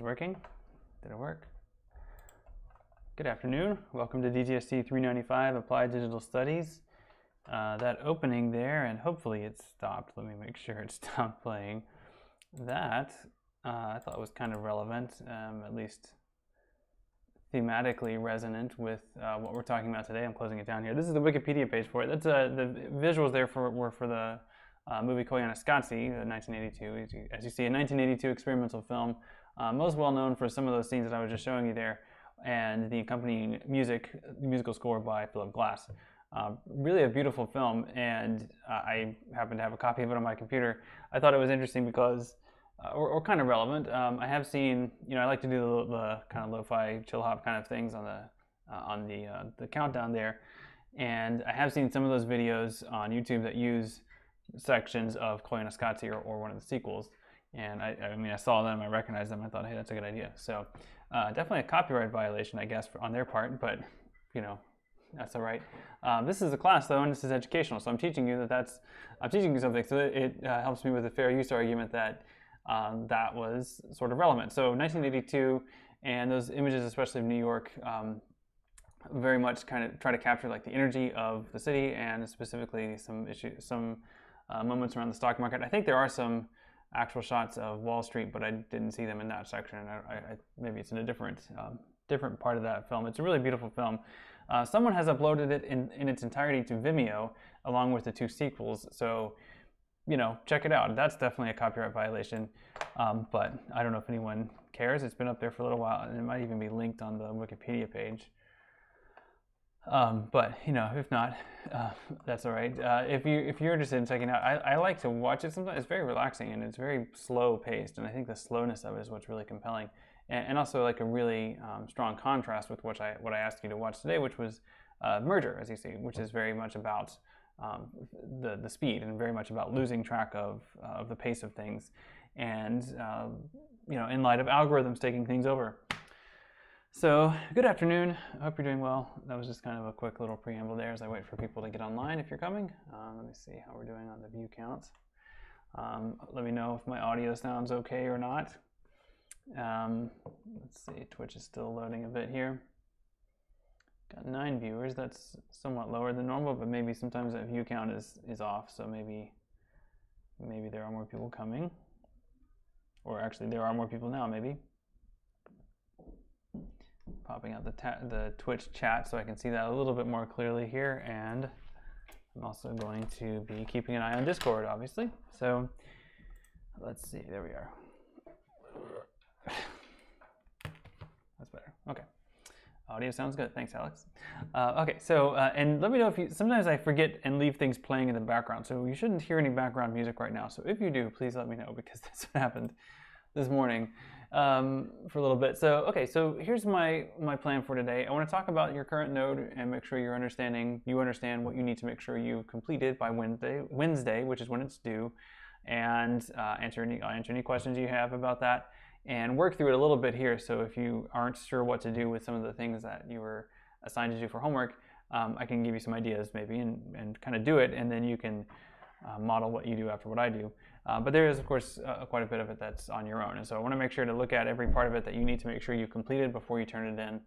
working. Did it work? Good afternoon. Welcome to DGST 395 Applied Digital Studies. Uh, that opening there, and hopefully it stopped. Let me make sure it stopped playing. That uh, I thought was kind of relevant, um, at least thematically resonant with uh, what we're talking about today. I'm closing it down here. This is the Wikipedia page for it. That's uh, the visuals there for were for the uh, movie Koyaanisqatsi, 1982. As you, see, a 1982 experimental film, uh, most well known for some of those scenes that I was just showing you there, and the accompanying music, musical score by Philip Glass. Uh, really a beautiful film, and uh, I happen to have a copy of it on my computer. I thought it was interesting because, uh, or, or, kind of relevant. Um, I have seen, you know, I like to do the, the kind of lo-fi chill hop kind of things on the uh, on the the countdown there, and I have seen some of those videos on YouTube that use sections of Koyaanisqatsi or, or one of the sequels. And I, I mean, I saw them, I recognized them, I thought, hey, that's a good idea. So uh, definitely a copyright violation, I guess, for, on their part, but you know, that's all right. Um, this is a class though, and this is educational, so I'm teaching you that that's, I'm teaching you something, so it uh, helps me with the fair use argument that um, that was sort of relevant. So 1982, and those images, especially of New York, um, very much kind of try to capture like the energy of the city and specifically some issues, some uh, moments around the stock market. I think there are some actual shots of Wall Street, but I didn't see them in that section. I, I, maybe it's in a different um, different part of that film. It's a really beautiful film. Uh, someone has uploaded it in, in its entirety to Vimeo along with the two sequels. So, you know, check it out. That's definitely a copyright violation. Um, but I don't know if anyone cares. It's been up there for a little while, and it might even be linked on the Wikipedia page. Um, but you know, if not, uh, that's all right. Uh, if you if you're interested in checking out, I, I like to watch it. Sometimes it's very relaxing and it's very slow paced, and I think the slowness of it is what's really compelling, and, and also like a really um, strong contrast with what I what I asked you to watch today, which was uh, Merger, as you see, which is very much about um, the the speed and very much about losing track of uh, of the pace of things, and uh, you know, in light of algorithms taking things over. So, good afternoon. I hope you're doing well. That was just kind of a quick little preamble there as I wait for people to get online if you're coming. Um, let me see how we're doing on the view counts. Um, let me know if my audio sounds okay or not. Um, let's see, Twitch is still loading a bit here. Got nine viewers. That's somewhat lower than normal, but maybe sometimes that view count is, is off, so maybe maybe there are more people coming. Or actually, there are more people now, maybe popping out the, the Twitch chat so I can see that a little bit more clearly here. And I'm also going to be keeping an eye on Discord, obviously. So let's see, there we are. That's better. Okay. Audio sounds good. Thanks, Alex. Uh, okay, so, uh, and let me know if you, sometimes I forget and leave things playing in the background. So you shouldn't hear any background music right now. So if you do, please let me know because that's what happened this morning um, for a little bit. So, okay, so here's my, my plan for today. I want to talk about your current node and make sure you're understanding, you understand what you need to make sure you completed by Wednesday, Wednesday, which is when it's due, and uh, answer any answer any questions you have about that, and work through it a little bit here. So if you aren't sure what to do with some of the things that you were assigned to do for homework, um, I can give you some ideas maybe and, and kind of do it, and then you can uh, model what you do after what I do. Uh, but there is, of course, uh, quite a bit of it that's on your own. And so I want to make sure to look at every part of it that you need to make sure you completed before you turn it in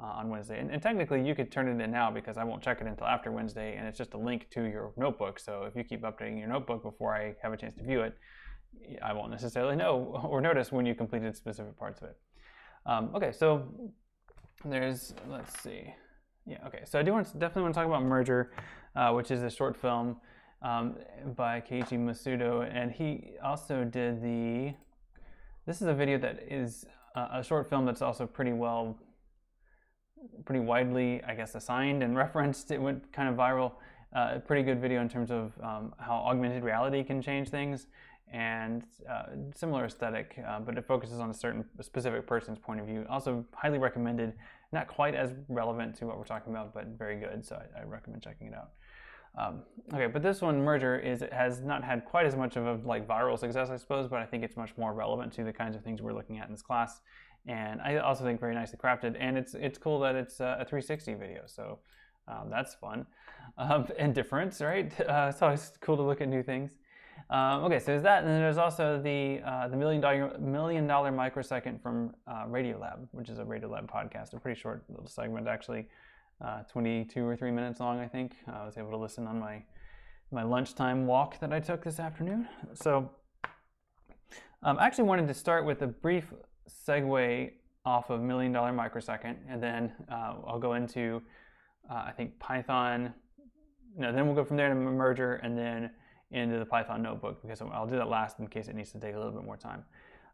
uh, on Wednesday. And, and, technically, you could turn it in now because I won't check it until after Wednesday, and it's just a link to your notebook. So if you keep updating your notebook before I have a chance to view it, I won't necessarily know or notice when you completed specific parts of it. Um, okay, so there's, let's see. Yeah, okay, so I do want to, definitely want to talk about Merger, uh, which is a short film um, by Keiichi Matsuda, and he also did the. This is a video that is a short film that's also pretty well, pretty widely, I guess, assigned and referenced. It went kind of viral. Uh, a pretty good video in terms of um, how augmented reality can change things and uh, similar aesthetic, uh, but it focuses on a certain a specific person's point of view. Also, highly recommended. Not quite as relevant to what we're talking about, but very good. So I, I recommend checking it out. Um, okay, but this one merger is has not had quite as much of a like viral success, I suppose, but I think it's much more relevant to the kinds of things we're looking at in this class. And I also think very nicely crafted, and it's it's cool that it's a 360 video, so um, that's fun um, and different, right? Uh, it's always cool to look at new things. Um, okay, so there's that, and then there's also the uh, the million dollar million dollar microsecond from uh, Radiolab, which is a Radiolab podcast, a pretty short little segment, actually, uh, 22 or three minutes long, I think. I was able to listen on my my lunchtime walk that I took this afternoon. So um, I actually wanted to start with a brief segue off of million dollar microsecond, and then uh, I'll go into uh, I think Python. No, then we'll go from there to merger, and then into the Python notebook because I'll do that last in case it needs to take a little bit more time.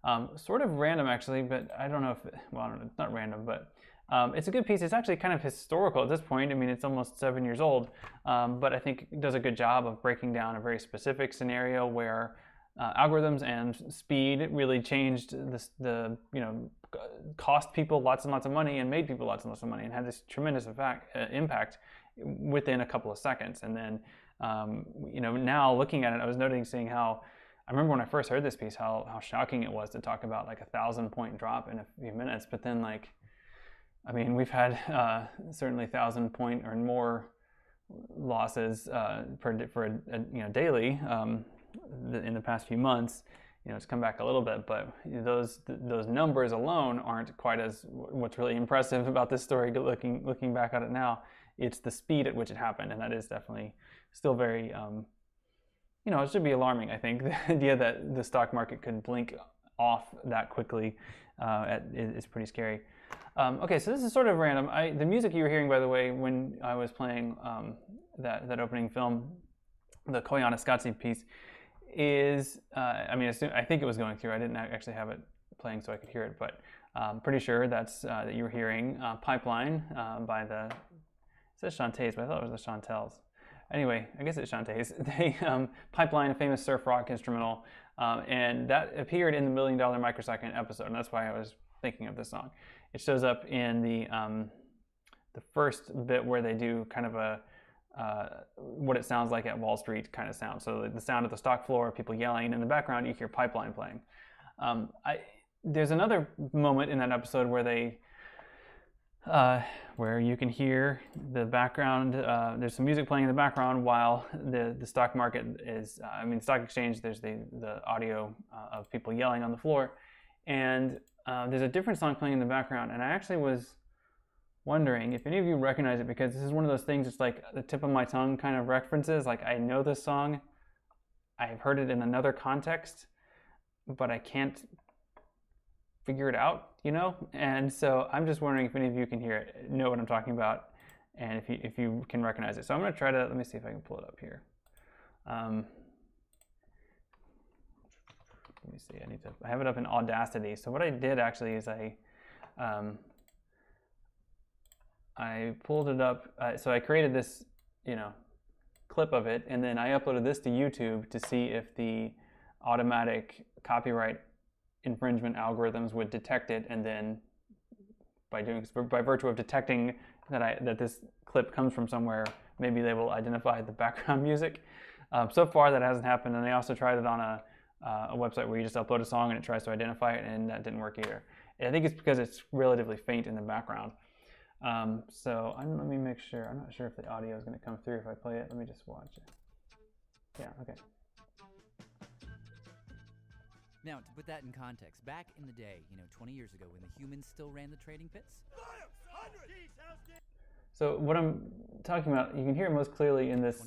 Um, sort of random actually, but I don't know if well, know, it's not random, but um, it's a good piece. It's actually kind of historical at this point. I mean, it's almost seven years old, um, but I think it does a good job of breaking down a very specific scenario where uh, algorithms and speed really changed the, the you know cost people lots and lots of money and made people lots and lots of money and had this tremendous effect, uh, impact within a couple of seconds. And then um, you know, now looking at it, I was noticing seeing how I remember when I first heard this piece, how how shocking it was to talk about like a thousand point drop in a few minutes. But then, like, I mean, we've had uh, certainly thousand point or more losses uh, per for a, a, you know daily um, in the past few months. You know, it's come back a little bit, but those those numbers alone aren't quite as what's really impressive about this story. Looking looking back at it now, it's the speed at which it happened, and that is definitely still very, um, you know, it should be alarming. I think the idea that the stock market could blink off that quickly uh, is, pretty scary. Um, okay, so this is sort of random. I, the music you were hearing, by the way, when I was playing um, that that opening film, the Koyaanisqatsi piece, is uh, I mean, I think it was going through. I didn't actually have it playing so I could hear it, but I'm pretty sure that's uh, that you were hearing uh, "Pipeline" uh, by the it says Chantays, but I thought it was the Chantels anyway, I guess it's Chantays. They um, Pipeline, a famous surf rock instrumental, um, and that appeared in the Million Dollar Microsecond episode, and that's why I was thinking of this song. It shows up in the um, the first bit where they do kind of a uh, what it sounds like at Wall Street kind of sound. So the sound of the stock floor, people yelling. In the background, you hear Pipeline playing. Um, I, there's another moment in that episode where they uh, where you can hear the background. Uh, there's some music playing in the background while the, the stock market is, uh, I mean, stock exchange, there's the, the audio uh, of people yelling on the floor. And uh, there's a different song playing in the background. And I actually was wondering if any of you recognize it because this is one of those things, it's like the tip of my tongue kind of references. Like, I know this song, I've heard it in another context, but I can't figure it out, you know? And so I'm just wondering if any of you can hear it, know what I'm talking about, and if you, if you can recognize it. So I'm going to try to, let me see if I can pull it up here. Um, let me see, I need to, I have it up in Audacity. So what I did actually is I, um, I pulled it up, uh, so I created this, you know, clip of it, and then I uploaded this to YouTube to see if the automatic copyright infringement algorithms would detect it, and then by doing by virtue of detecting that I that this clip comes from somewhere, maybe they will identify the background music. Um, so far, that hasn't happened, and they also tried it on a uh, a website where you just upload a song and it tries to identify it, and that didn't work either. I think it's because it's relatively faint in the background. Um, so I'm, let me make sure. I'm not sure if the audio is going to come through if I play it. Let me just watch it. Yeah, okay. Now, to put that in context, back in the day, you know, 20 years ago when the humans still ran the trading pits. So what I'm talking about, you can hear most clearly in this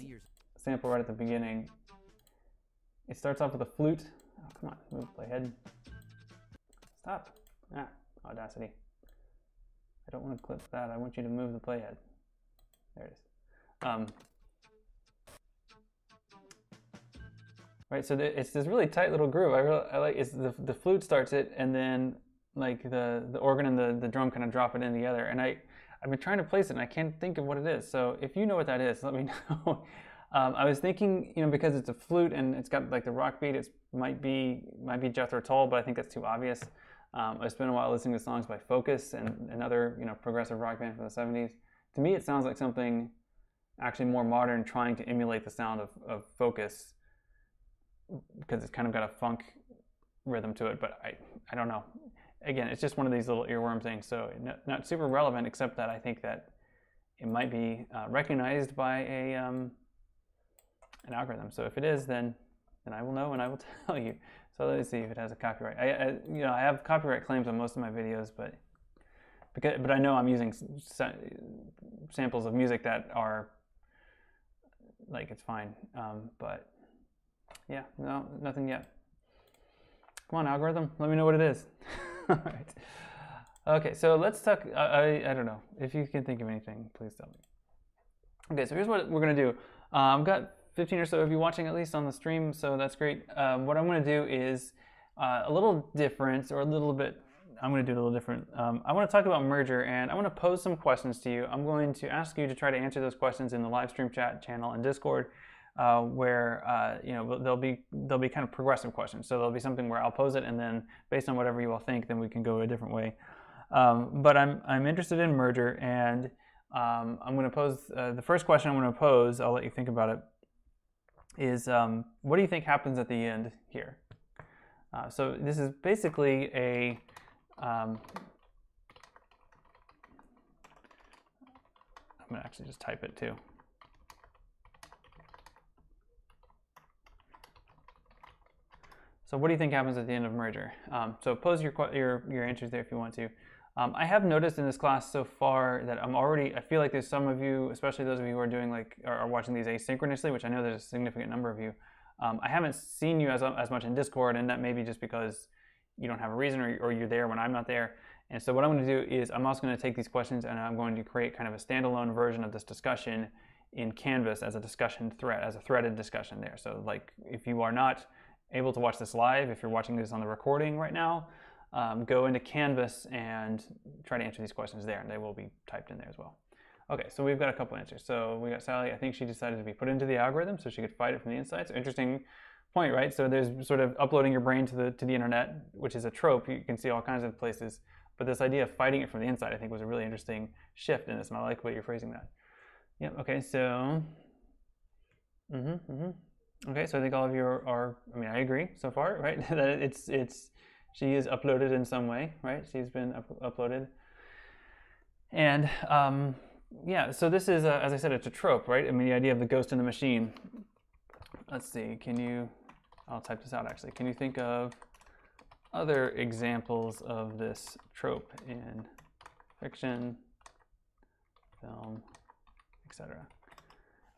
sample right at the beginning. It starts off with a flute. Oh, come on, move the playhead. Stop. Ah, Audacity. I don't want to clip that. I want you to move the playhead. There it is. Um, right? So it's this really tight little groove. I really I like it's the the flute starts it, and then like the the organ and the the drum kind of drop it in together. And I I've been trying to place it, and I can't think of what it is. So if you know what that is, let me know. Um, I was thinking, you know, because it's a flute and it's got like the rock beat, it might be might be Jethro Tull, but I think that's too obvious. Um, I spent a while listening to songs by Focus and another, you know, progressive rock band from the 70s. To me, it sounds like something actually more modern, trying to emulate the sound of, of Focus because it's kind of got a funk rhythm to it. But I, I don't know. Again, it's just one of these little earworm things. So not, not super relevant, except that I think that it might be uh, recognized by a um, an algorithm. So if it is, then then I will know and I will tell you. So let me see if it has a copyright. I, I you know I have copyright claims on most of my videos, but because but I know I'm using samples of music that are like it's fine. Um, but yeah, no, nothing yet. Come on, algorithm, let me know what it is. All right. Okay, so let's talk. I, I, I don't know if you can think of anything. Please tell me. Okay, so here's what we're gonna do. Um, I've got 15 or so of you watching at least on the stream, so that's great. Um, what I'm gonna do is uh, a little different or a little bit. I'm going to do it a little different. Um, I want to talk about merger and I want to pose some questions to you. I'm going to ask you to try to answer those questions in the live stream chat channel and Discord uh, where uh, you know there'll be there'll be kind of progressive questions. So there'll be something where I'll pose it, and then based on whatever you all think, then we can go a different way. Um, but I'm I'm interested in merger, and um, I'm going to pose uh, the first question I'm going to pose. I'll let you think about it. Is um, what do you think happens at the end here? Uh, so this is basically a um, I'm to actually just type it too. So what do you think happens at the end of merger? Um, so pose your, your, your answers there if you want to. Um, I have noticed in this class so far that I'm already, I feel like there's some of you, especially those of you who are doing like, are, watching these asynchronously, which I know there's a significant number of you. Um, I haven't seen you as, as much in Discord, and that may be just because you don't have a reason or, or you're there when I'm not there. And so what I'm going to do is I'm also going to take these questions and I'm going to create kind of a standalone version of this discussion in Canvas as a discussion thread, as a threaded discussion there. So like if you are not able to watch this live, if you're watching this on the recording right now, um, go into Canvas and try to answer these questions there, and they will be typed in there as well. Okay, so we've got a couple answers. So we got Sally. I think she decided to be put into the algorithm so she could fight it from the inside. So interesting point, right? So there's sort of uploading your brain to the to the internet, which is a trope. You can see all kinds of places. But this idea of fighting it from the inside, I think, was a really interesting shift in this, and I like the way you're phrasing that. Yep. Okay. So. Mm-hmm. Mm-hmm. Okay, so I think all of you are, are I mean, I agree so far, right? that it's it's she is uploaded in some way, right? She's been up, uploaded, and um, yeah. So this is, a, as I said, it's a trope, right? I mean, the idea of the ghost in the machine. Let's see. Can you? I'll type this out. Actually, can you think of other examples of this trope in fiction, film, etc.?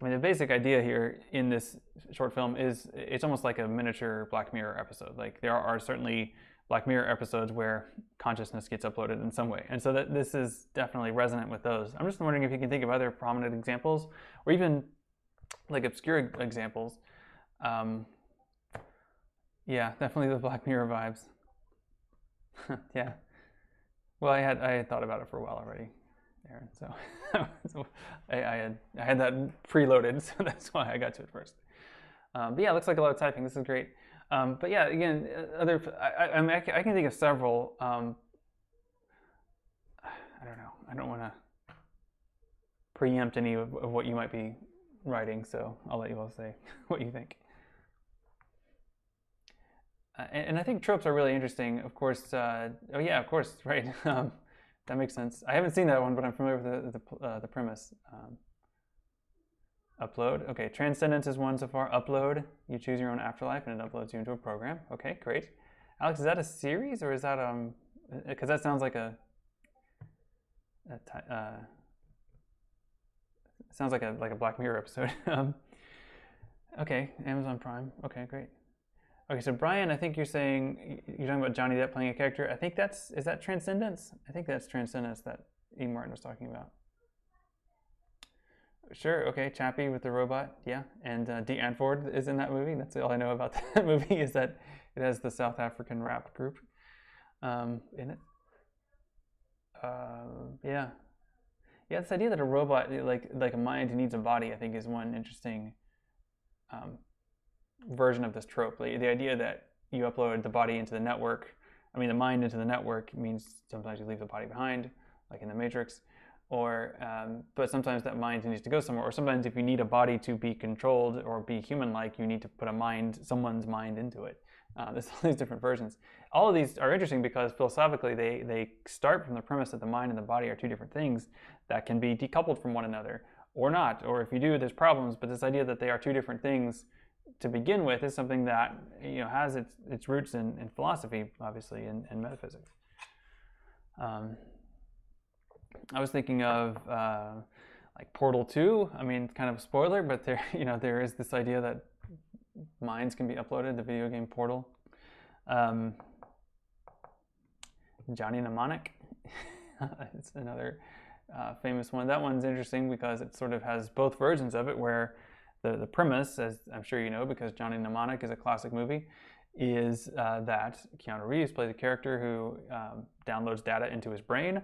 I mean, the basic idea here in this short film is it's almost like a miniature Black Mirror episode. Like there are certainly Black Mirror episodes where consciousness gets uploaded in some way, and so that this is definitely resonant with those. I'm just wondering if you can think of other prominent examples, or even like obscure examples. Um, yeah, definitely the Black Mirror vibes. yeah. Well, I had I had thought about it for a while already. Aaron. So, so I, I, had I had that preloaded, so that's why I got to it first. Um, but yeah, it looks like a lot of typing. This is great. Um, but yeah, again, uh, other I, I, mean, I, can think of several. Um, I don't know. I don't want to preempt any of, of, what you might be writing, so I'll let you all say what you think. Uh, and, and, I think tropes are really interesting. Of course, uh, oh yeah, of course, right. Um, that makes sense. I haven't seen that one, but I'm familiar with the the, uh, the premise. Um, upload. Okay, transcendence is one so far. Upload. You choose your own afterlife, and it uploads you into a program. Okay, great. Alex, is that a series or is that um? Because that sounds like a. a uh, sounds like a like a Black Mirror episode. um, okay, Amazon Prime. Okay, great. Okay, so Brian, I think you're saying you're talking about Johnny Depp playing a character. I think that's is that Transcendence. I think that's Transcendence that E. Martin was talking about. Sure. Okay, Chappie with the robot. Yeah, and uh, Dee is in that movie. That's all I know about that movie is that it has the South African rap group um, in it. Uh, yeah, yeah. This idea that a robot, like like a mind, needs a body, I think, is one interesting um, version of this trope. The, the idea that you upload the body into the network, I mean, the mind into the network means sometimes you leave the body behind, like in the Matrix, or um, but sometimes that mind needs to go somewhere. Or sometimes if you need a body to be controlled or be human-like, you need to put a mind, someone's mind into it. Uh, there's all these different versions. All of these are interesting because philosophically they, they start from the premise that the mind and the body are two different things that can be decoupled from one another or not. Or if you do, there's problems. But this idea that they are two different things to begin with, is something that you know has its its roots in, in philosophy, obviously, and, and metaphysics. Um, I was thinking of uh, like Portal Two. I mean, kind of a spoiler, but there you know there is this idea that minds can be uploaded. The video game Portal. Um, Johnny Mnemonic. it's another uh, famous one. That one's interesting because it sort of has both versions of it, where the, the premise, as I'm sure you know, because Johnny Mnemonic is a classic movie, is uh, that Keanu Reeves plays a character who um, downloads data into his brain,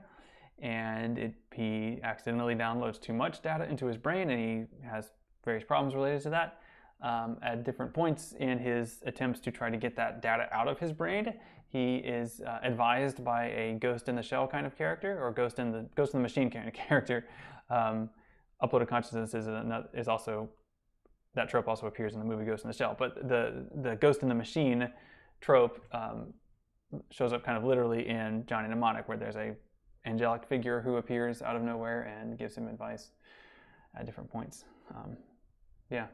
and it, he accidentally downloads too much data into his brain, and he has various problems related to that. Um, at different points in his attempts to try to get that data out of his brain, he is uh, advised by a Ghost in the Shell kind of character, or Ghost in the Ghost in the Machine kind of character. Um, uploaded consciousness is, a, is also that trope also appears in the movie Ghost in the Shell. But the the Ghost in the Machine trope um, shows up kind of literally in Johnny Mnemonic, where there's a angelic figure who appears out of nowhere and gives him advice at different points. Um, yeah.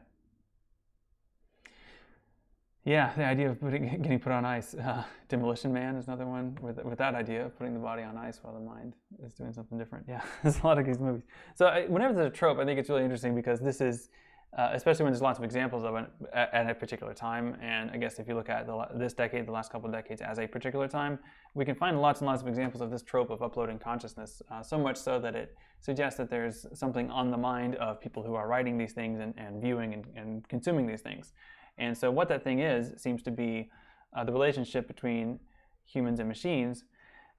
Yeah, the idea of putting, getting put on ice. Uh, Demolition Man is another one with, with that idea of putting the body on ice while the mind is doing something different. Yeah, there's a lot of these movies. So I, whenever there's a trope, I think it's really interesting because this is, uh, especially when there's lots of examples of it at, a particular time. And I guess if you look at the, this decade, the last couple of decades as a particular time, we can find lots and lots of examples of this trope of uploading consciousness. Uh, so much so that it suggests that there's something on the mind of people who are writing these things and, and viewing and, and consuming these things. And so what that thing is seems to be uh, the relationship between humans and machines.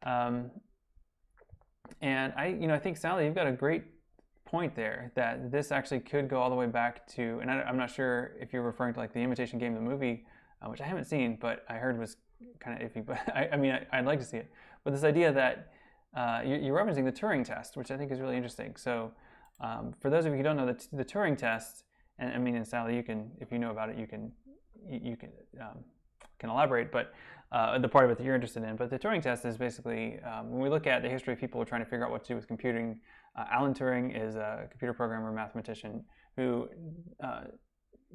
Um, and I, you know, I think Sally, you've got a great point there that this actually could go all the way back to, and I, am not sure if you're referring to like the Imitation Game, the movie, uh, which I haven't seen, but I heard was kind of iffy. But I, I mean, I, would like to see it. But this idea that uh, you, are referencing the Turing test, which I think is really interesting. So, um, for those of you who don't know, the, the Turing test and I mean, and Sally, you can, if you know about it, you can, you can, um, can elaborate. But uh, the part of it that you're interested in. But the Turing test is basically um, when we look at the history of people trying to figure out what to do with computing. Uh, Alan Turing is a computer programmer, mathematician who uh,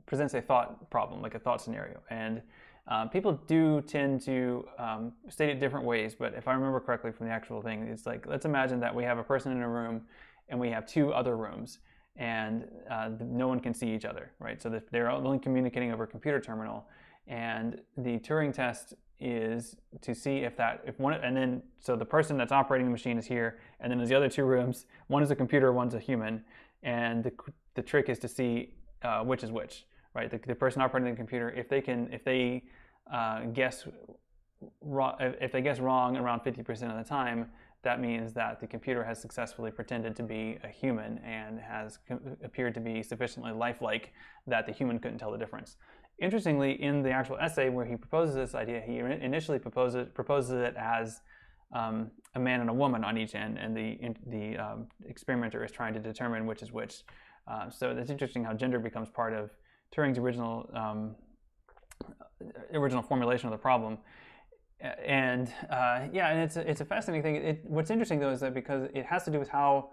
presents a thought problem, like a thought scenario, and um, people do tend to um, state it different ways. But if I remember correctly from the actual thing, it's like let's imagine that we have a person in a room and we have two other rooms and uh, no one can see each other, right? So they're only communicating over a computer terminal, and the Turing test is to see if that if one and then so the person that's operating the machine is here, and then there's the other two rooms. One is a computer, one's a human, and the the trick is to see uh, which is which, right? The, the person operating the computer, if they can, if they uh, guess if they guess wrong around 50% of the time, that means that the computer has successfully pretended to be a human and has appeared to be sufficiently lifelike that the human couldn't tell the difference. Interestingly, in the actual essay where he proposes this idea, he initially proposes, proposes it as um, a man and a woman on each end, and the, the um, experimenter is trying to determine which is which. Uh, so it's interesting how gender becomes part of Turing's original um, original formulation of the problem and uh, yeah, and it's a, it's a fascinating thing. It, what's interesting though is that because it has to do with how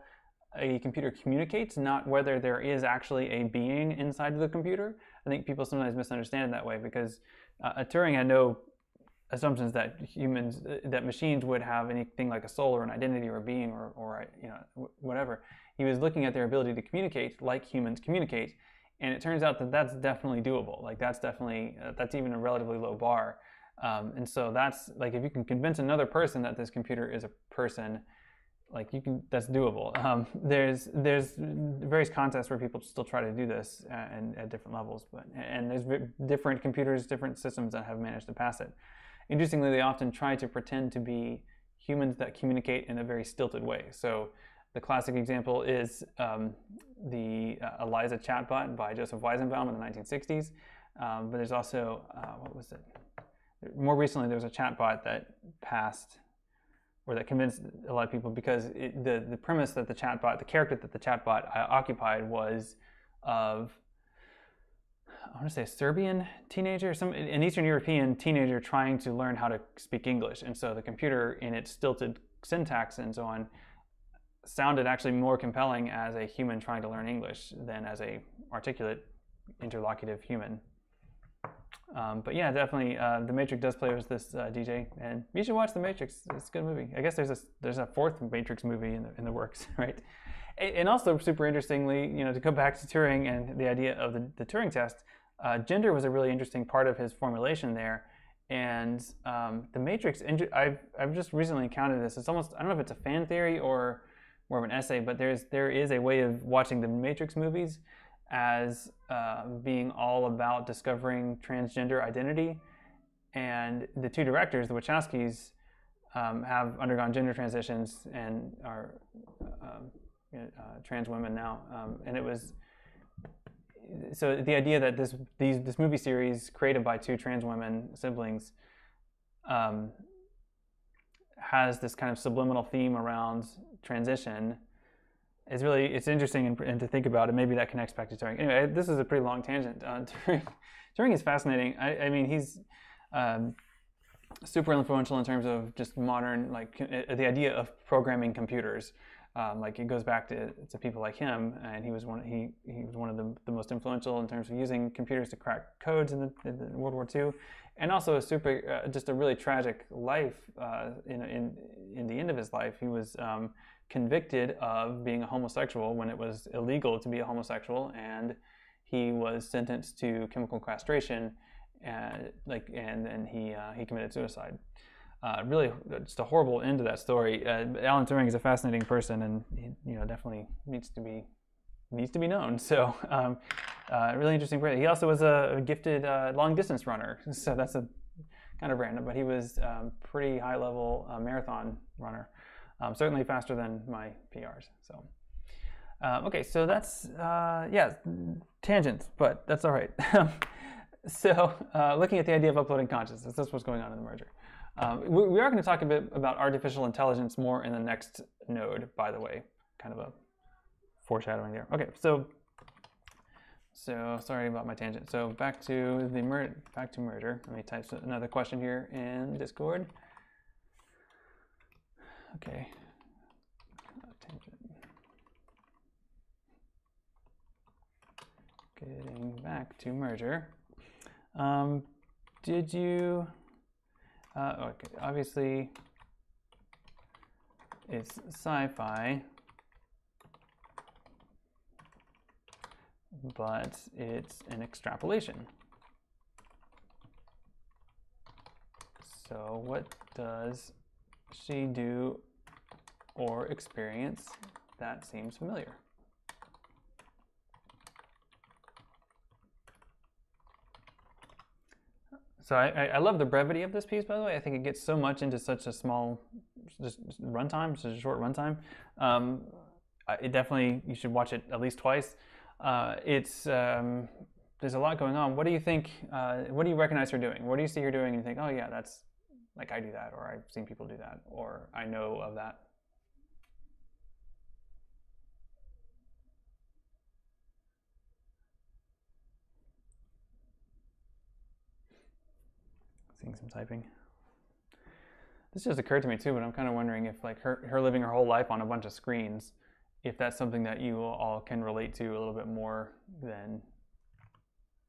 a computer communicates, not whether there is actually a being inside of the computer. I think people sometimes misunderstand it that way because uh, Turing had no assumptions that humans, uh, that machines would have anything like a soul or an identity or a being or, or you know whatever. He was looking at their ability to communicate like humans communicate, and it turns out that that's definitely doable. Like that's definitely uh, that's even a relatively low bar. Um, and so that's like if you can convince another person that this computer is a person, like you can that's doable. Um, there's there's various contests where people still try to do this uh, and at different levels, but and there's different computers, different systems that have managed to pass it. Interestingly, they often try to pretend to be humans that communicate in a very stilted way. So the classic example is um, the uh, Eliza chatbot by Joseph Weizenbaum in the 1960s. Um, but there's also uh, what was it? more recently there was a chatbot that passed or that convinced a lot of people because it, the the premise that the chatbot, the character that the chatbot uh, occupied was of I want to say a Serbian teenager, some an Eastern European teenager trying to learn how to speak English, and so the computer in its stilted syntax and so on sounded actually more compelling as a human trying to learn English than as a articulate interlocutive human Um, but yeah, definitely, uh, The Matrix does play with this uh, DJ, and you should watch The Matrix. It's a good movie. I guess there's a there's a fourth Matrix movie in the, in the works, right? And also, super interestingly, you know, to go back to Turing and the idea of the, the Turing test, uh, gender was a really interesting part of his formulation there. And um, the Matrix, I've, I've just recently encountered this. It's almost I don't know if it's a fan theory or more of an essay, but there's there is a way of watching the Matrix movies as uh, being all about discovering transgender identity. And the two directors, the Wachowskis, um, have undergone gender transitions and are um, uh, trans women now. Um, and it was so the idea that this these this movie series created by two trans women siblings um, has this kind of subliminal theme around transition it's really it's interesting and, and, to think about, and maybe that connects back to Turing. Anyway, this is a pretty long tangent. Uh, Turing, Turing is fascinating. I, I mean, he's um, super influential in terms of just modern, like uh, the idea of programming computers. Um, like it goes back to, to people like him, and he was one he he was one of the, the most influential in terms of using computers to crack codes in, the, in the World War II, and also a super uh, just a really tragic life. Uh, in in in the end of his life, he was. Um, convicted of being a homosexual when it was illegal to be a homosexual, and he was sentenced to chemical castration, and like, and then he uh, he committed suicide. Uh, really, just a horrible end to that story. Uh, Alan Turing is a fascinating person, and he, you know, definitely needs to be needs to be known. So, um, uh, really interesting. He also was a gifted uh, long distance runner, so that's a kind of random, but he was um, pretty high level uh, marathon runner um, certainly faster than my PRs. So, uh, okay, so that's uh, yeah, tangents, but that's all right. so, uh, looking at the idea of uploading consciousness, that's what's going on in the merger. Um, we, we, are going to talk a bit about artificial intelligence more in the next node, by the way, kind of a foreshadowing there. Okay, so so sorry about my tangent. So back to the mer back to merger. Let me type another question here in Discord. Okay. Getting back to merger. Um, did you, uh, okay, obviously it's sci-fi, but it's an extrapolation. So what does she do or experience that seems familiar? So I, I, love the brevity of this piece, by the way. I think it gets so much into such a small just runtime, such a short runtime. Um, it definitely, you should watch it at least twice. Uh, it's, um, there's a lot going on. What do you think, uh, what do you recognize her doing? What do you see her doing and you think, oh yeah, that's, like I do that, or I've seen people do that, or I know of that. Seeing some typing. This just occurred to me too, but I'm kind of wondering if like her, her living her whole life on a bunch of screens, if that's something that you all can relate to a little bit more than,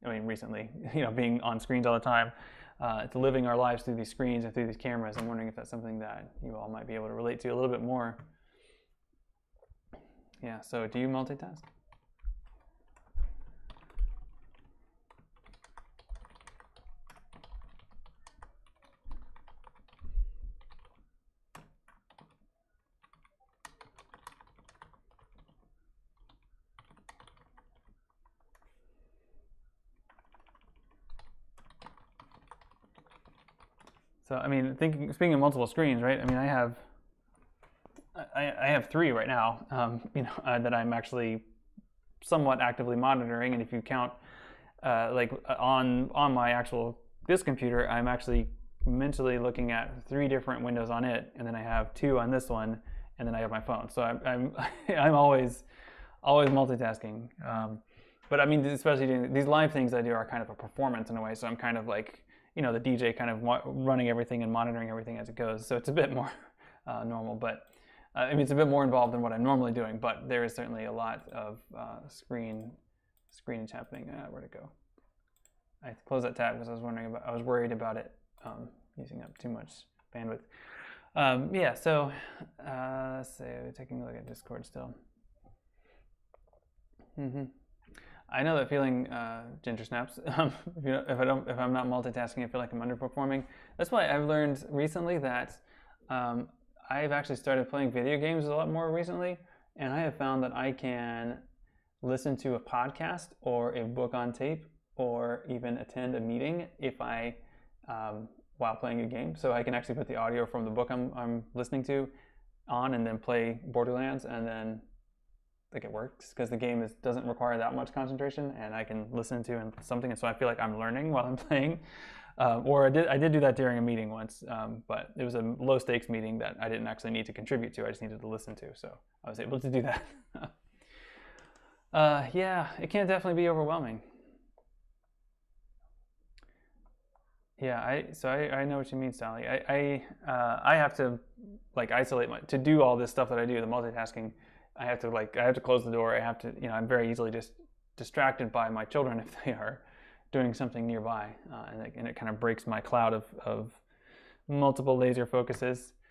I mean, recently, you know, being on screens all the time uh, to living our lives through these screens and through these cameras. I'm wondering if that's something that you all might be able to relate to a little bit more. Yeah, so do you multitask? So I mean, thinking speaking of multiple screens, right? I mean, I have I, I have three right now, um, you know, uh, that I'm actually somewhat actively monitoring. And if you count, uh, like uh, on on my actual this computer, I'm actually mentally looking at three different windows on it, and then I have two on this one, and then I have my phone. So I'm I'm, I'm always always multitasking. Um, but I mean, especially doing these live things I do are kind of a performance in a way. So I'm kind of like you know the DJ kind of running everything and monitoring everything as it goes. So it's a bit more uh, normal, but uh, I mean it's a bit more involved than what I'm normally doing. But there is certainly a lot of uh, screen screenage happening. Uh, where to go? I closed that tab because I was wondering about I was worried about it um, using up too much bandwidth. Um, yeah, so uh, let's see, taking a look at Discord still. Mm-hmm. I know that feeling, uh, ginger snaps. Um, if, you know, if I don't, if I'm not multitasking, I feel like I'm underperforming. That's why I've learned recently that um, I've actually started playing video games a lot more recently, and I have found that I can listen to a podcast or a book on tape or even attend a meeting if I um, while playing a game. So I can actually put the audio from the book I'm, I'm listening to on and then play Borderlands and then like it works because the game is, doesn't require that much concentration and I can listen to and something and so I feel like I'm learning while I'm playing. Um, or I did, I did do that during a meeting once, um, but it was a low stakes meeting that I didn't actually need to contribute to. I just needed to listen to, so I was able to do that. uh, yeah, it can definitely be overwhelming. Yeah, I so I, I know what you mean, Sally. I I, uh, I have to like isolate my to do all this stuff that I do, the multitasking. I have to like I have to close the door. I have to you know I'm very easily just distracted by my children if they are doing something nearby, uh, and, it, and it kind of breaks my cloud of of multiple laser focuses.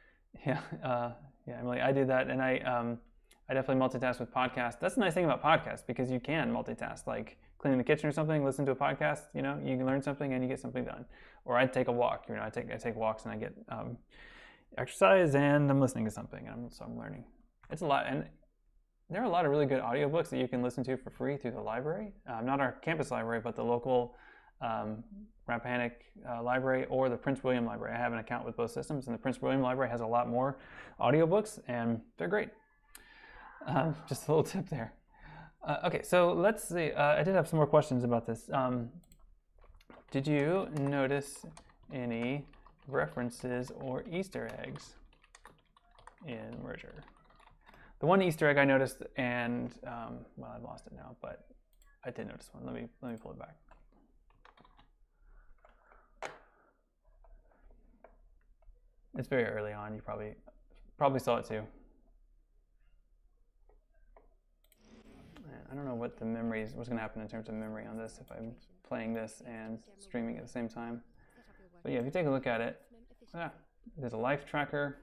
Yeah, uh, yeah, Emily, I do that, and I um, I definitely multitask with podcasts. That's the nice thing about podcasts because you can multitask. Like cleaning the kitchen or something, listen to a podcast. You know, you can learn something and you get something done. Or I take a walk. You know, I take I take walks and I get um, exercise and I'm listening to something. And I'm, so I'm learning. It's a lot, and there are a lot of really good audiobooks that you can listen to for free through the library. Um, not our campus library, but the local um, Rappahannock uh, Library or the Prince William Library. I have an account with both systems, and the Prince William Library has a lot more audiobooks, and they're great. Um, just a little tip there. Uh, okay, so let's see. Uh, I did have some more questions about this. Um, did you notice any references or Easter eggs in Merger? The one Easter egg I noticed, and um, well, I've lost it now, but I did notice one. Let me let me pull it back. It's very early on. You probably probably saw it too. I don't know what the memories, what's going to happen in terms of memory on this if I'm playing this and streaming at the same time. But yeah, if you take a look at it, ah, there's a life tracker,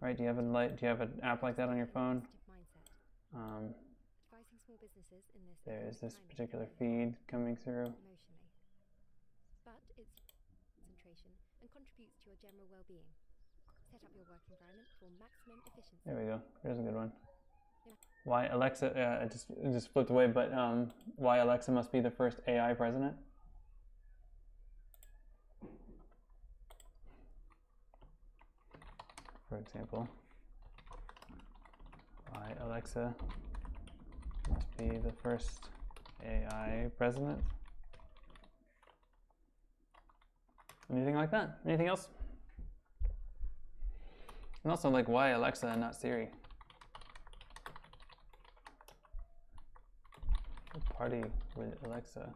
right? Do you have a light, do you have an app like that on your phone? Um, there's this particular feed coming through. But it's concentration and contributes to your general well-being. Set up your work environment for maximum efficiency. There we go. There's a good one why Alexa, uh, I just just flipped away, but um, why Alexa must be the first AI president? For example, why Alexa must be the first AI president? Anything like that? Anything else? And also, like, why Alexa and not Siri? party with Alexa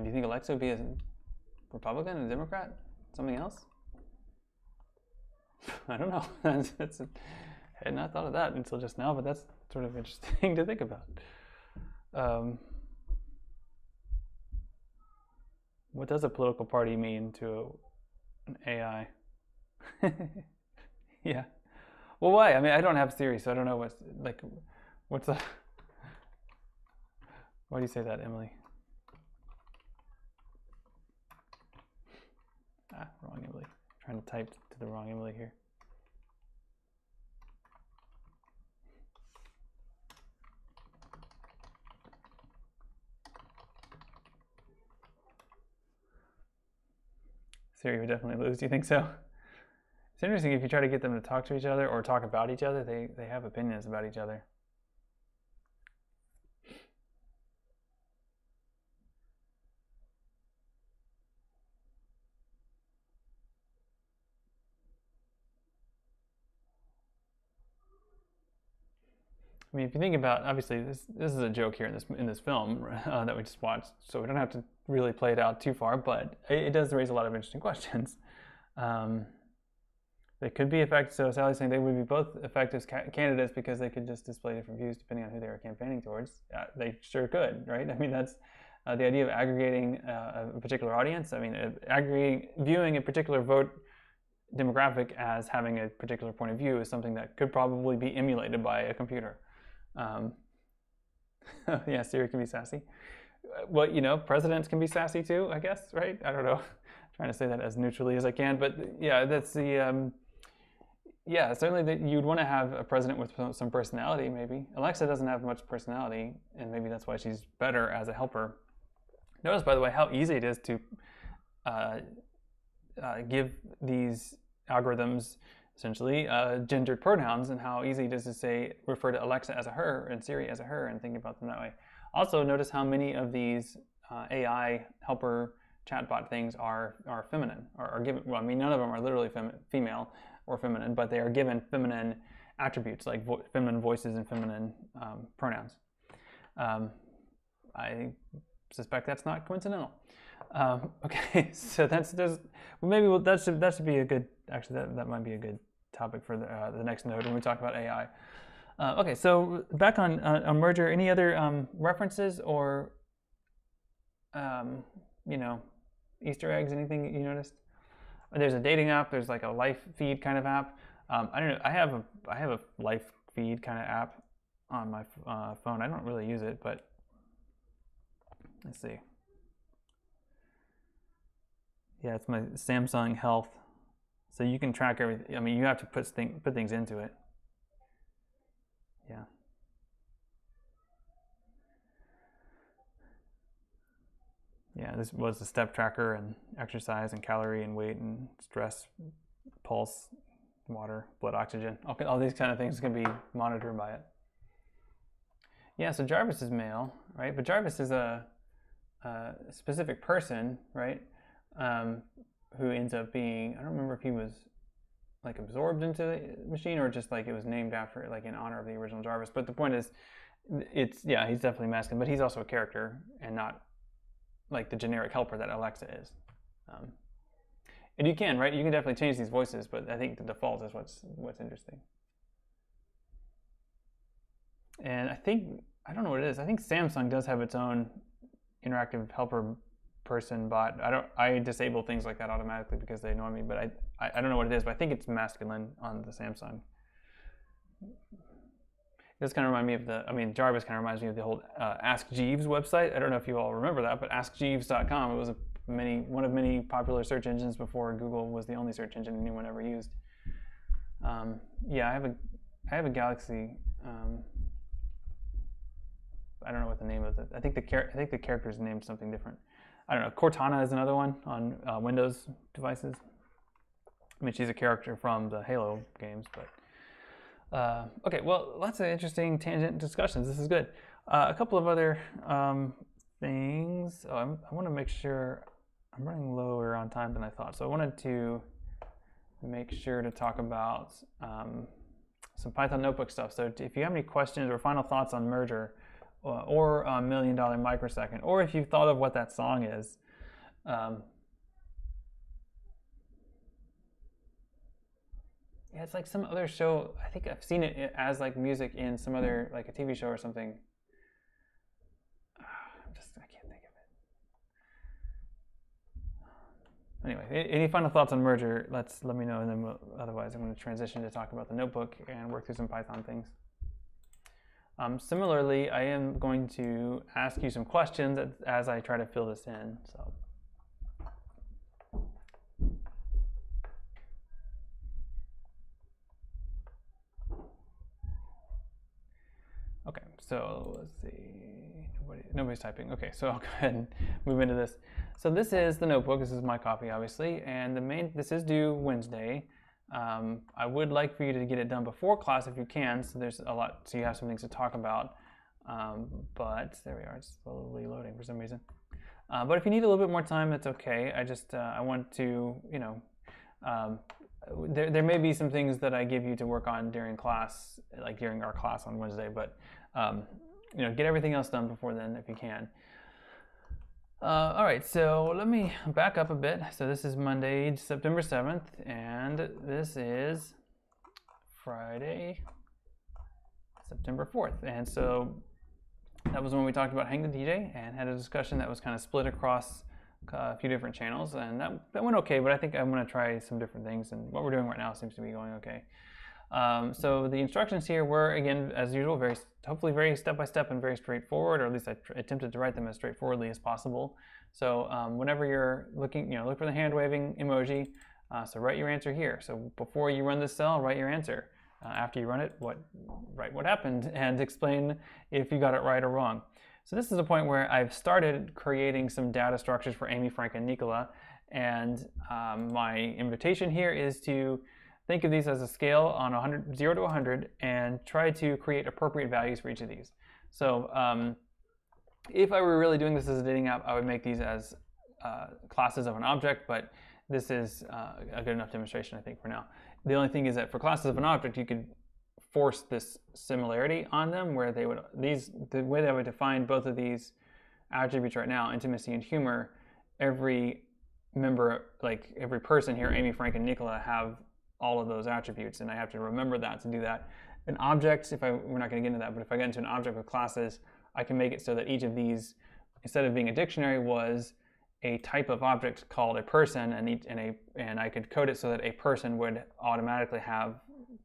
mean, do you think Alexa would be a Republican, a Democrat, something else? I don't know. that's, that's a, I had not thought of that until just now, but that's sort of interesting to think about. Um, what does a political party mean to an AI? yeah. Well, why? I mean, I don't have Siri, so I don't know what's like. What's the? Why do you say that, Emily? Ah, wrong Emily. I'm trying to type to the wrong Emily here. Siri would definitely lose. Do you think so? It's interesting if you try to get them to talk to each other or talk about each other, they, they have opinions about each other. I mean, if you think about, obviously, this this is a joke here in this in this film uh, that we just watched, so we don't have to really play it out too far, but it, it does raise a lot of interesting questions. Um, they could be effective. So Sally's saying they would be both effective ca- candidates because they could just display different views depending on who they were campaigning towards. Uh, they sure could, right? I mean, that's uh, the idea of aggregating uh, a particular audience. I mean, uh, aggregating, viewing a particular vote demographic as having a particular point of view is something that could probably be emulated by a computer. Um, yeah, Siri can be sassy. Well, you know, presidents can be sassy too, I guess, right? I don't know. trying to say that as neutrally as I can, but yeah, that's the. Um, yeah, certainly that you'd want to have a president with some personality, maybe. Alexa doesn't have much personality, and maybe that's why she's better as a helper. Notice, by the way, how easy it is to uh, uh, give these algorithms essentially uh, gendered pronouns and how easy it is to say refer to Alexa as a her and Siri as a her and think about them that way. Also, notice how many of these uh, AI helper chatbot things are are feminine or are given. Well, I mean, none of them are literally fem- female or feminine, but they are given feminine attributes like vo- feminine voices and feminine um, pronouns. Um, I suspect that's not coincidental. Um, okay, so that's there's well, maybe we'll, that should that should be a good actually that, that might be a good topic for the, uh, the next node when we talk about AI. Uh, okay, so back on uh, on merger, any other um, references or um, you know Easter eggs? Anything you noticed? There's a dating app. There's like a life feed kind of app. Um, I don't know. I have a I have a life feed kind of app on my uh, phone. I don't really use it, but let's see. Yeah, it's my Samsung Health. So you can track everything. I mean, you have to put thing, put things into it. Yeah. Yeah, this was the step tracker and exercise and calorie and weight and stress, pulse, water, blood oxygen. Okay, all these kind of things can be monitored by it. Yeah, so Jarvis is male, right? But Jarvis is a, a specific person, right? um, who ends up being I don't remember if he was like absorbed into the machine or just like it was named after like in honor of the original Jarvis. But the point is, it's yeah, he's definitely masculine, but he's also a character and not like the generic helper that Alexa is. Um, and you can right, you can definitely change these voices, but I think the default is what's what's interesting. And I think I don't know what it is. I think Samsung does have its own interactive helper person bot. I don't. I disable things like that automatically because they annoy me. But I, I, I don't know what it is. But I think it's masculine on the Samsung. This kind of remind me of the. I mean, Jarvis kind of reminds me of the whole uh, Ask Jeeves website. I don't know if you all remember that, but AskJeeves.com. It was a many one of many popular search engines before Google was the only search engine anyone ever used. Um, yeah, I have a I have a Galaxy. Um, I don't know what the name of it. I think the char- I think the character is named something different. I don't know. Cortana is another one on uh, Windows devices. I mean, she's a character from the Halo games, but uh, okay. Well, lots of interesting tangent discussions. This is good. Uh, a couple of other um, things. Oh, i want to make sure I'm running lower on time than I thought, so I wanted to make sure to talk about um, some Python notebook stuff. So if you have any questions or final thoughts on merger, or a million dollar microsecond, or if you've thought of what that song is. Um, yeah, it's like some other show. I think I've seen it as like music in some other like a TV show or something. I'm just I can't think of it. Anyway, any final thoughts on merger? Let's let me know, and then we'll, otherwise I'm going to transition to talk about the notebook and work through some Python things. Um, similarly, I am going to ask you some questions as I try to fill this in. So. Okay, so let's see. Nobody, nobody's typing. Okay, so I'll go ahead and move into this. So this is the notebook. This is my copy, obviously, and the main. This is due Wednesday. Um, I would like for you to get it done before class if you can, so there's a lot, so you have some things to talk about. Um, but there we are, it's slowly loading for some reason. Uh, but if you need a little bit more time, that's okay. I just uh, I want to, you know, um, there there may be some things that I give you to work on during class, like during our class on Wednesday. But um, you know, get everything else done before then if you can. Uh, all right, so let me back up a bit. So this is Monday, September 7th, and this is Friday, September 4th. And so that was when we talked about Hang the DJ and had a discussion that was kind of split across uh, a few different channels. And that, that went okay, but I think I'm going to try some different things. And what we're doing right now seems to be going okay. Um, so the instructions here were, again, as usual, very hopefully very step-by-step and very straightforward, or at least I attempted to write them as straightforwardly as possible. So um, whenever you're looking, you know, look for the hand waving emoji. Uh, so write your answer here. So before you run this cell, write your answer. Uh, after you run it, what write what happened and explain if you got it right or wrong. So this is a point where I've started creating some data structures for Amy, Frank, and Nicola. And um, my invitation here is to Think of these as a scale on 100, 0 to 100 and try to create appropriate values for each of these. So um, if I were really doing this as a dating app, I would make these as uh, classes of an object, but this is uh, a good enough demonstration, I think, for now. The only thing is that for classes of an object, you could force this similarity on them where they would, these, the way that I would define both of these attributes right now, intimacy and humor, every member, like every person here, Amy, Frank, and Nicola, have all of those attributes, and I have to remember that to do that. An object, if I, we're not going to get into that, but if I get into an object with classes, I can make it so that each of these, instead of being a dictionary, was a type of object called a person, and, each, and, a, and I could code it so that a person would automatically have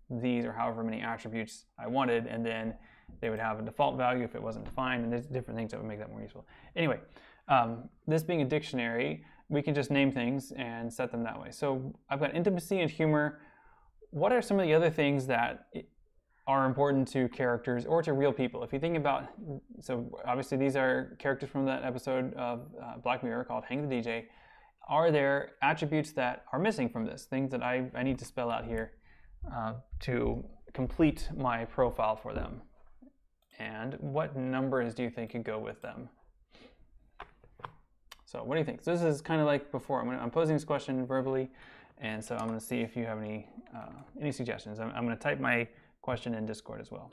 these or however many attributes I wanted, and then they would have a default value if it wasn't defined, and there's different things that would make that more useful. Anyway, um, this being a dictionary, we can just name things and set them that way. So I've got intimacy and humor. What are some of the other things that are important to characters or to real people? If you think about, so obviously these are characters from that episode of uh, Black Mirror called Hang the DJ. Are there attributes that are missing from this? Things that I, I need to spell out here uh, to complete my profile for them? And what numbers do you think could go with them? So what do you think? So this is kind of like before. I'm, gonna, I'm posing this question verbally, and so I'm going to see if you have any uh, any suggestions. I'm, I'm going to type my question in Discord as well.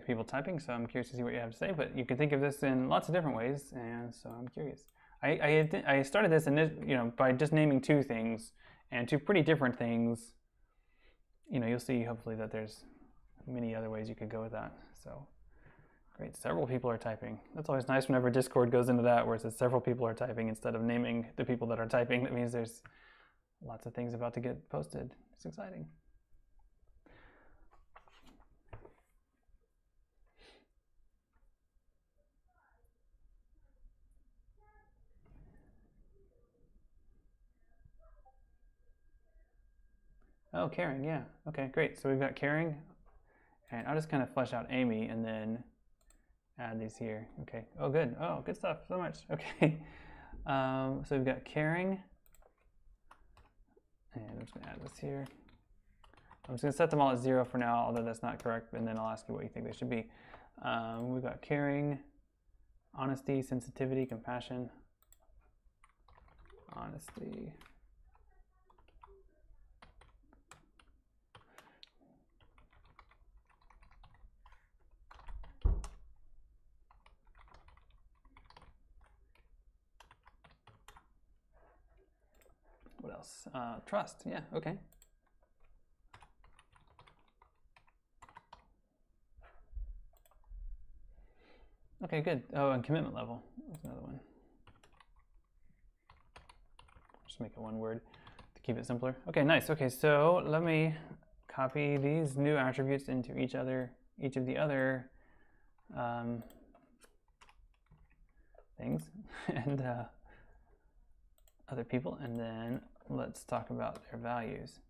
Like people typing, so I'm curious to see what you have to say. But you can think of this in lots of different ways, and so I'm curious. I, I, I started this, and you know, by just naming two things and two pretty different things. You know, you'll see hopefully that there's many other ways you could go with that. So great, several people are typing. That's always nice whenever Discord goes into that, where it says several people are typing instead of naming the people that are typing. That means there's lots of things about to get posted. It's exciting. Oh, caring, yeah. Okay, great. So we've got caring, and I'll just kind of flesh out Amy and then add these here. Okay. Oh, good. Oh, good stuff. So much. Okay. Um, so we've got caring, and I'm just going to add this here. I'm just going to set them all at zero for now, although that's not correct, and then I'll ask you what you think they should be. Um, we've got caring, honesty, sensitivity, compassion, honesty, What else? Uh, trust. Yeah. Okay. Okay, good. Oh, and commitment level. That's another one. Just make it one word to keep it simpler. Okay, nice. Okay, so let me copy these new attributes into each other, each of the other um, things, and uh, other people, and then let's talk about their values.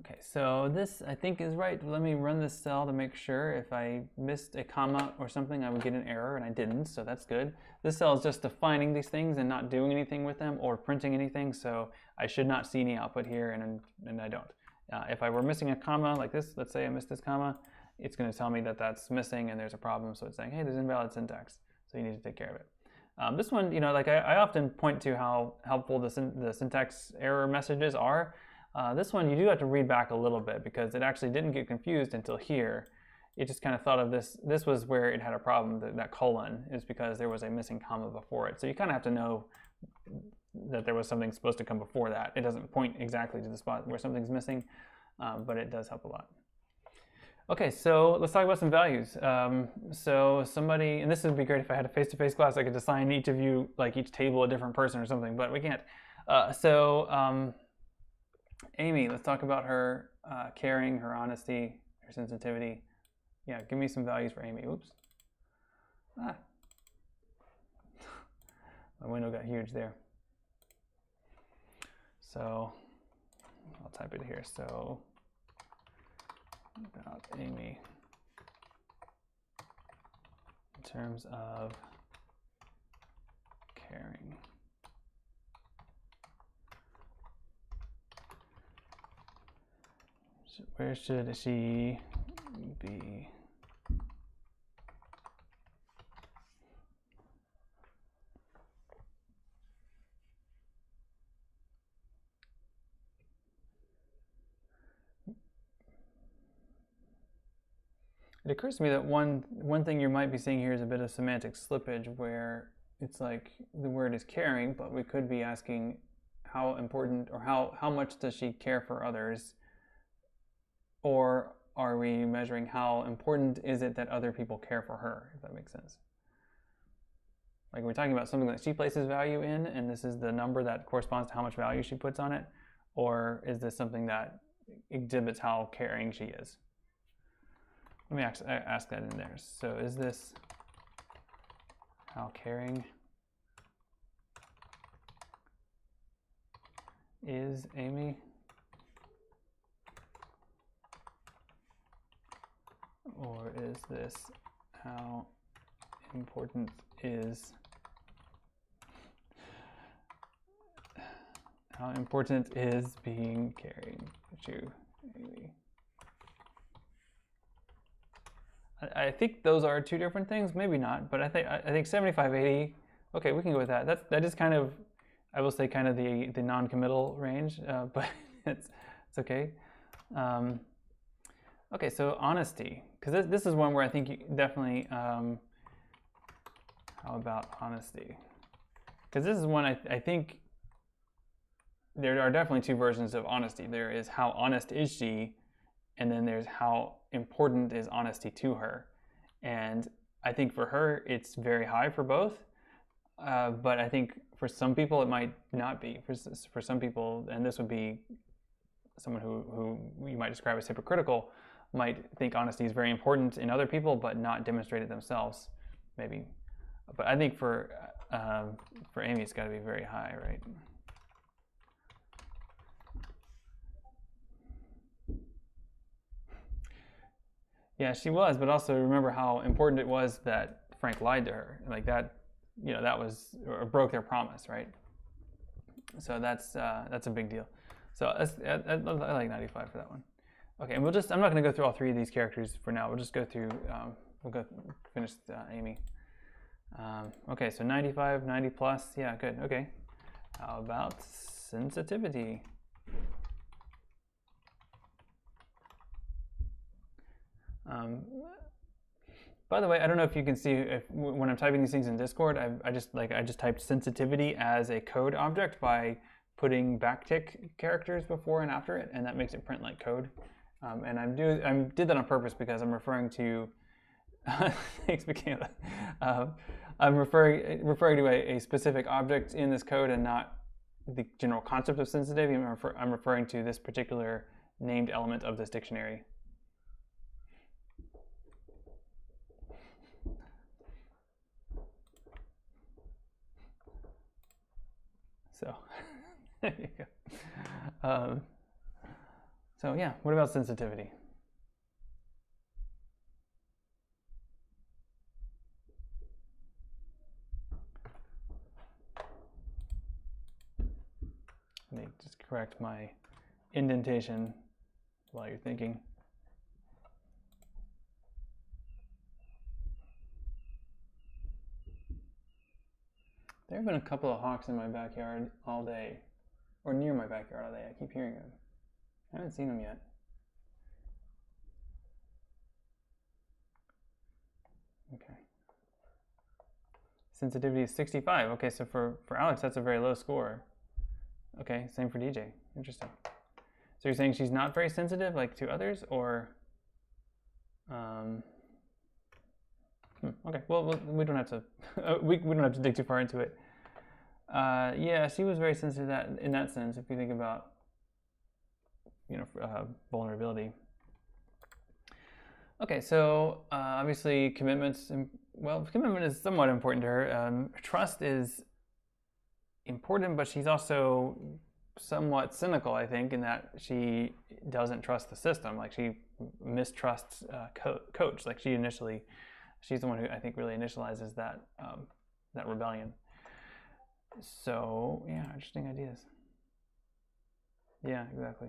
Okay, so this I think is right. Let me run this cell to make sure if I missed a comma or something, I would get an error, and I didn't, so that's good. This cell is just defining these things and not doing anything with them or printing anything, so I should not see any output here, and, and I don't. Uh, if I were missing a comma like this, let's say I missed this comma, it's going to tell me that that's missing and there's a problem, so it's saying, hey, there's invalid syntax, so you need to take care of it. Um, this one, you know, like I, I, often point to how helpful the, syn the syntax error messages are. Uh, this one you do have to read back a little bit because it actually didn't get confused until here. It just kind of thought of this, this was where it had a problem, that, that colon is because there was a missing comma before it. So you kind of have to know that there was something supposed to come before that. It doesn't point exactly to the spot where something's missing, um, but it does help a lot. Okay, so let's talk about some values. Um, so somebody, and this would be great if I had a face-to-face -face class, I could assign each of you, like each table, a different person or something, but we can't. Uh, so um, Amy, let's talk about her uh, caring, her honesty, her sensitivity. Yeah, give me some values for Amy. Oops. Ah. My window got huge there. So I'll type it here. So about Amy in terms of caring. where should she be? It occurs to me that one one thing you might be seeing here is a bit of semantic slippage where it's like the word is caring, but we could be asking how important or how, how much does she care for others or are we measuring how important is it that other people care for her, if that makes sense? Like we're talking about something that she places value in, and this is the number that corresponds to how much value she puts on it, or is this something that exhibits how caring she is? Let me ask, ask that in there. So is this how caring is Amy? Or is this how important is how important is being caring to Amy? I, I think those are two different things. Maybe not, but I think I think 75, 80. Okay, we can go with that. That's that is kind of, I will say, kind of the the non-committal range, uh, but it's it's okay. Um, okay, so honesty because this, this is one where I think you definitely, um, how about honesty? Because this is one I, I think there are definitely two versions of honesty. There is how honest is she, and then there's how important is honesty to her. And I think for her, it's very high for both. Uh, but I think for some people, it might not be. For, for some people, and this would be someone who, who you might describe as hypocritical, might think honesty is very important in other people, but not demonstrate it themselves, maybe. But I think for um, for Amy, it's got to be very high, right? Yeah, she was, but also remember how important it was that Frank lied to her. Like that, you know, that was or broke their promise, right? So that's uh, that's a big deal. So I, I, I like 95 for that one. Okay, and we'll just, I'm not going to go through all three of these characters for now. We'll just go through, um, we'll go finish uh, Amy. Um, okay, so 95, 90 plus. Yeah, good. Okay. How about sensitivity? Um, by the way, I don't know if you can see if when I'm typing these things in Discord, I, I just like I just typed sensitivity as a code object by putting backtick characters before and after it, and that makes it print like code. Um, and I'm do I did that on purpose because I'm referring to thanks, Michaela. Um, I'm referring referring to a, a, specific object in this code and not the general concept of sensitivity. I'm, refer, I'm referring to this particular named element of this dictionary. So there you go. Um, So yeah, what about sensitivity? Let me just correct my indentation while you're thinking. There have been a couple of hawks in my backyard all day, or near my backyard all day. I keep hearing them. I haven't seen them yet. Okay. Sensitivity is 65. Okay, so for, for Alex, that's a very low score. Okay, same for DJ. Interesting. So you're saying she's not very sensitive, like to others, or? Um, hmm, okay. Well, we don't have to. we we don't have to dig too far into it. Uh, yeah, she was very sensitive that in that sense. If you think about, you know, uh, vulnerability. Okay, so uh, obviously commitments. Well, commitment is somewhat important to her. Um, trust is important, but she's also somewhat cynical, I think, in that she doesn't trust the system. Like she mistrusts uh, co- coach. Like she initially, she's the one who I think really initializes that um, that rebellion. So yeah, interesting ideas. Yeah, exactly.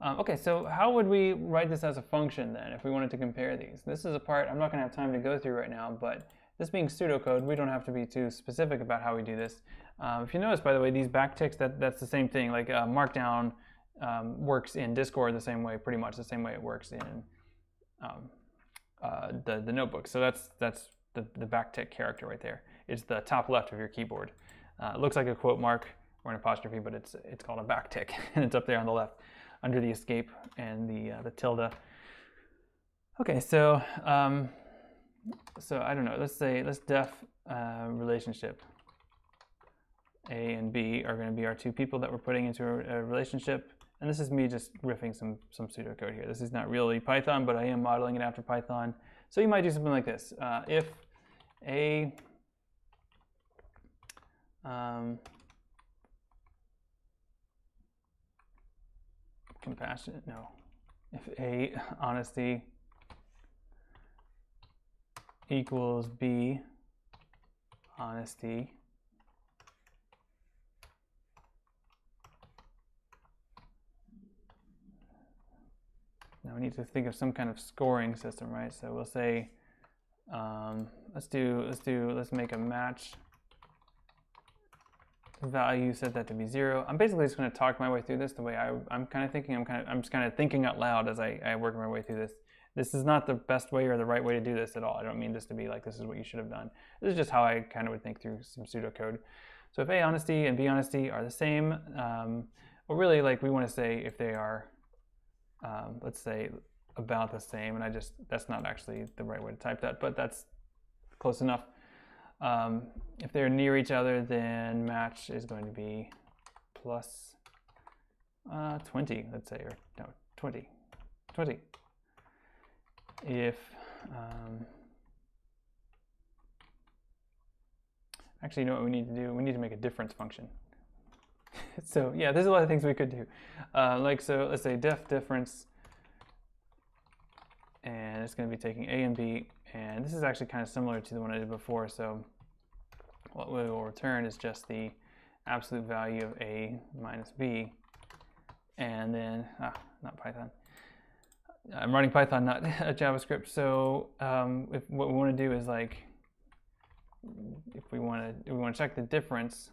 Um, okay, so how would we write this as a function then if we wanted to compare these? This is a part I'm not going to have time to go through right now, but this being pseudocode, we don't have to be too specific about how we do this. Um, if you notice, by the way, these backticks, that, that's the same thing. Like uh, Markdown um, works in Discord the same way, pretty much the same way it works in um, uh, the, the notebook. So that's, that's the, the backtick character right there. It's the top left of your keyboard. Uh, it looks like a quote mark or an apostrophe, but it's, it's called a backtick, and it's up there on the left under the escape and the, uh, the tilde. Okay, so um, so I don't know. Let's say let's def uh, relationship. A and B are going to be our two people that we're putting into a, a, relationship. And this is me just riffing some, some pseudocode here. This is not really Python, but I am modeling it after Python. So you might do something like this. Uh, if A um, compassion, no. If A, honesty equals B, honesty, Now we need to think of some kind of scoring system, right? So we'll say, um, let's do, let's do, let's make a match value, set that to be zero. I'm basically just going to talk my way through this the way I, I'm kind of thinking. I'm kind of, I'm just kind of thinking out loud as I, I work my way through this. This is not the best way or the right way to do this at all. I don't mean this to be like this is what you should have done. This is just how I kind of would think through some pseudocode. So if A honesty and B honesty are the same, um, well, really like we want to say if they are um, let's say about the same, and I just, that's not actually the right way to type that, but that's close enough. Um, if they're near each other, then match is going to be plus uh, 20, let's say, or no, 20, 20. If, um, actually, you know what we need to do? We need to make a difference function. so yeah, there's a lot of things we could do. Uh, like, so let's say def difference, and it's going to be taking A and B, and this is actually kind of similar to the one I did before. So what we will return is just the absolute value of A minus B, and then, ah, not Python. I'm running Python, not JavaScript. So um, if what we want to do is like, if we want to, we want to check the difference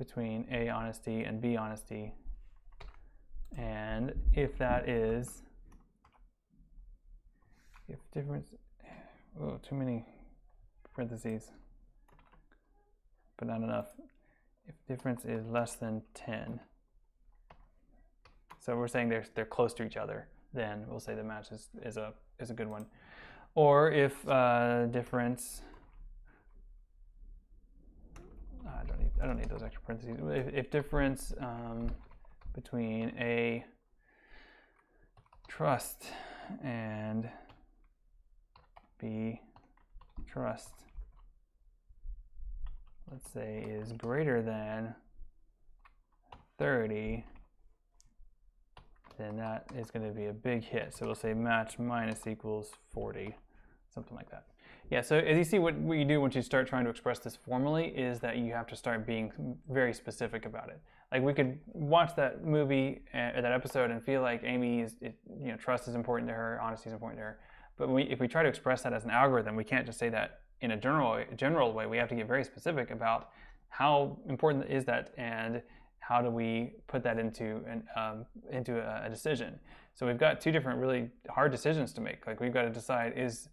between A honesty and B honesty. And if that is, if difference, oh, too many parentheses, but not enough. If difference is less than 10, so we're saying they're, they're close to each other, then we'll say the match is, is, a, is a good one. Or if uh, difference I don't need those extra parentheses. If, if difference um, between a trust and b trust, let's say, is greater than 30, then that is going to be a big hit. So we'll say match minus equals 40, something like that. Yeah, so as you see, what, what you do once you start trying to express this formally is that you have to start being very specific about it. Like we could watch that movie uh, or that episode and feel like Amy's, it, you know, trust is important to her, honesty is important to her. But we, if we try to express that as an algorithm, we can't just say that in a general general way. We have to get very specific about how important is that and how do we put that into an um, into a, a, decision. So we've got two different really hard decisions to make. Like we've got to decide is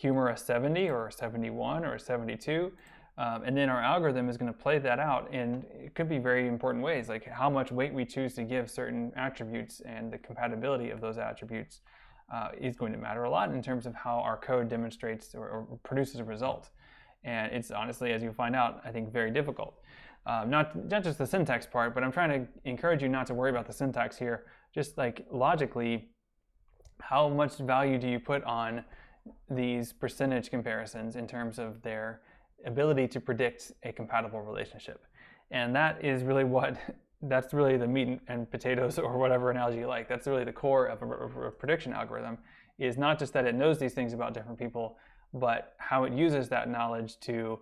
humor a 70 or a 71 or a 72. Um, and then our algorithm is going to play that out in it could be very important ways, like how much weight we choose to give certain attributes and the compatibility of those attributes uh, is going to matter a lot in terms of how our code demonstrates or, or, produces a result. And it's honestly, as you find out, I think very difficult. Um, not, not just the syntax part, but I'm trying to encourage you not to worry about the syntax here. Just like logically, how much value do you put on these percentage comparisons in terms of their ability to predict a compatible relationship. And that is really what that's really the meat and potatoes or whatever analogy you like. That's really the core of a, of a prediction algorithm is not just that it knows these things about different people, but how it uses that knowledge to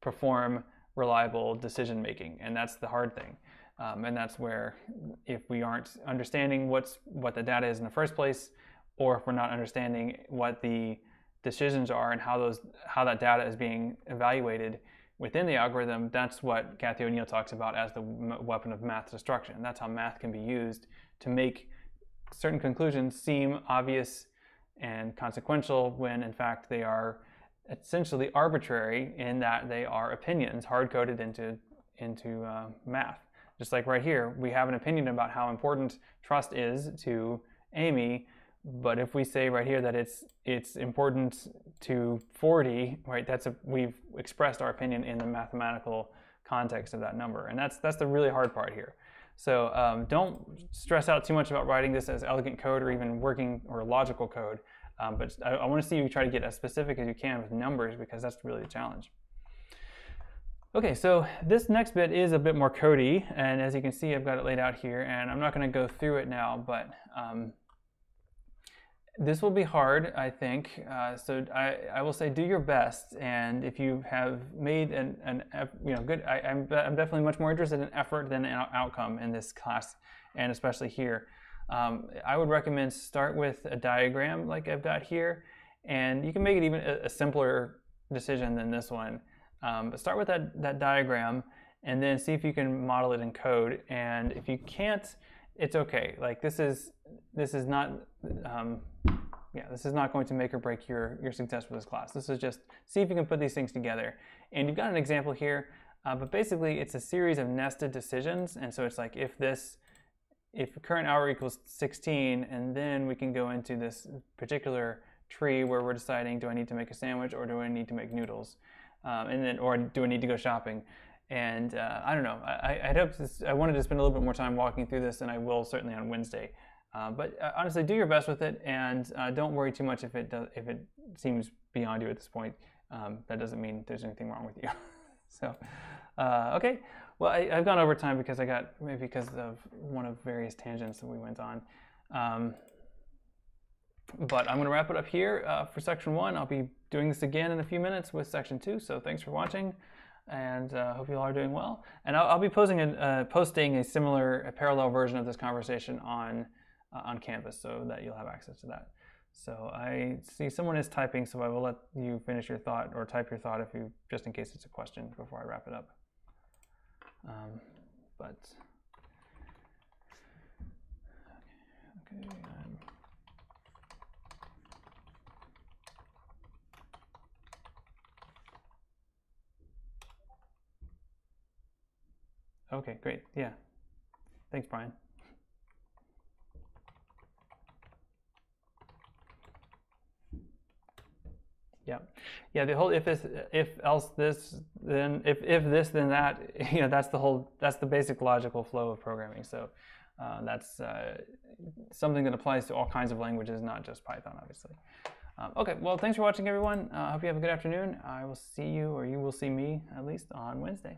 perform reliable decision making. And that's the hard thing. Um, and that's where if we aren't understanding what's what the data is in the first place, or if we're not understanding what the decisions are and how those how that data is being evaluated within the algorithm, that's what Cathy O'Neil talks about as the weapon of math destruction. That's how math can be used to make certain conclusions seem obvious and consequential when in fact they are essentially arbitrary in that they are opinions hard coded into into uh, math. Just like right here, we have an opinion about how important trust is to Amy, but if we say right here that it's it's important to 40, right? That's a we've expressed our opinion in the mathematical context of that number, and that's that's the really hard part here. So um, don't stress out too much about writing this as elegant code or even working or logical code. Um, but I, I want to see you try to get as specific as you can with numbers because that's really the challenge. Okay, so this next bit is a bit more codey, and as you can see, I've got it laid out here, and I'm not going to go through it now, but um, this will be hard, I think. Uh, so I, I will say do your best, and if you have made an, an you know good, I, am I'm, I'm definitely much more interested in effort than an outcome in this class, and especially here. Um, I would recommend start with a diagram like I've got here, and you can make it even a, a simpler decision than this one. Um, but start with that that diagram, and then see if you can model it in code. And if you can't, it's okay. Like this is this is not um, yeah, this is not going to make or break your, your success with this class. This is just see if you can put these things together. And you've got an example here, uh, but basically it's a series of nested decisions. And so it's like if this, if current hour equals 16, and then we can go into this particular tree where we're deciding, do I need to make a sandwich or do I need to make noodles? Um, and then, or do I need to go shopping? And uh, I don't know. I, I hope this, I wanted to spend a little bit more time walking through this, and I will certainly on Wednesday. Uh, but uh, honestly, do your best with it, and uh, don't worry too much if it does, if it seems beyond you at this point. Um, that doesn't mean there's anything wrong with you. so, uh, okay. Well, I, have gone over time because I got maybe because of one of various tangents that we went on. Um, but I'm going to wrap it up here uh, for section one. I'll be doing this again in a few minutes with section two. So thanks for watching, and uh, hope you all are doing well. And I'll, I'll be posting a, posting a similar, a parallel version of this conversation on uh, on Canvas so that you'll have access to that. So I see someone is typing, so I will let you finish your thought or type your thought if you, just in case it's a question before I wrap it up. Um, but okay, okay Okay, great. Yeah. Thanks, Brian. Yeah, yeah. The whole if this, if else this, then if if this, then that. You know, that's the whole. That's the basic logical flow of programming. So uh, that's uh, something that applies to all kinds of languages, not just Python, obviously. Um, okay. Well, thanks for watching, everyone. I uh, hope you have a good afternoon. I will see you, or you will see me, at least on Wednesday.